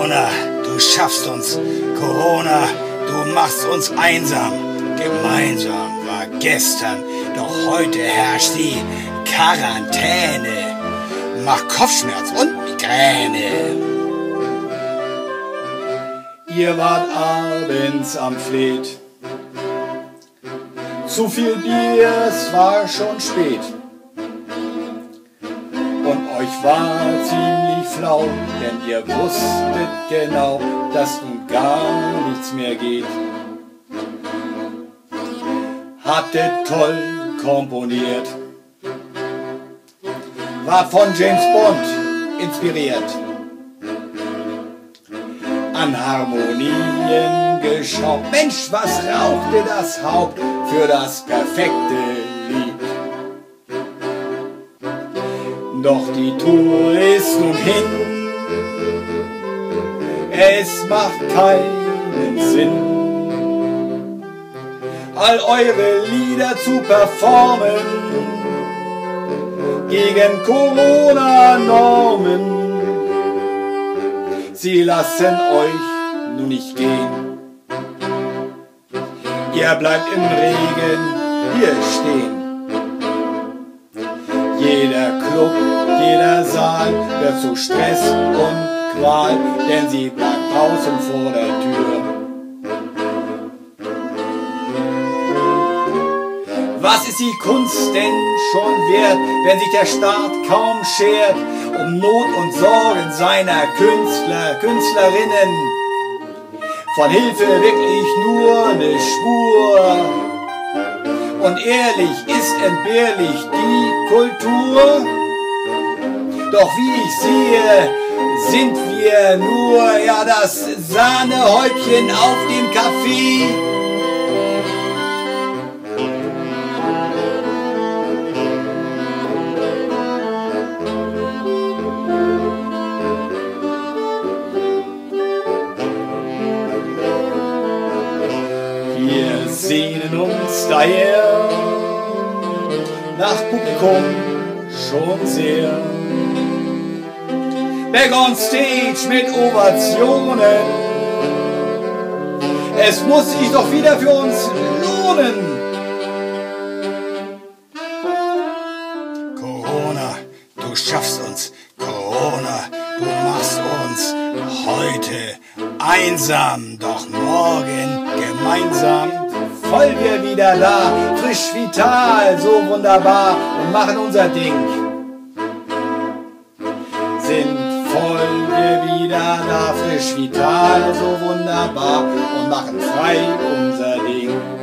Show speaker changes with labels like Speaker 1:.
Speaker 1: Corona, du schaffst uns. Corona, du machst uns einsam. Gemeinsam war gestern, doch heute herrscht die Quarantäne. Macht Kopfschmerz und Migräne.
Speaker 2: Ihr wart abends am Fleet. Zu viel Bier, es war schon spät. Und euch war ziemlich flau, denn ihr wusstet genau, dass nun gar nichts mehr geht. Hattet toll komponiert, war von James Bond inspiriert. An Harmonien geschraubt. Mensch, was rauchte das Haupt für das perfekte Doch die Tour ist nun hin. Es macht keinen Sinn, all eure Lieder zu performen gegen Corona-Normen. Sie lassen euch nun nicht gehen. Ihr bleibt im Regen hier stehen. Jeder Club, jeder Saal wird zu Stress und Qual, denn sie bleibt draußen vor der Tür. Was ist die Kunst denn schon wert, wenn sich der Staat kaum schert um Not und Sorgen seiner Künstler, Künstlerinnen? Von Hilfe wirklich nur eine Spur. Und ehrlich ist entbehrlich die Kultur. Doch wie ich sehe, sind wir nur ja das Sahnehäubchen auf dem Kaffee. Sehnen uns daher nach Publikum schon sehr. Back on stage mit Ovationen. Es muss sich doch wieder für uns lohnen.
Speaker 1: Corona, du schaffst uns. Corona, du machst uns heute einsam, doch morgen gemeinsam.
Speaker 2: Voll wir wieder da, frisch vital, so wunderbar und machen unser Ding. Sind voll wir wieder da, frisch vital, so wunderbar und machen frei unser Ding.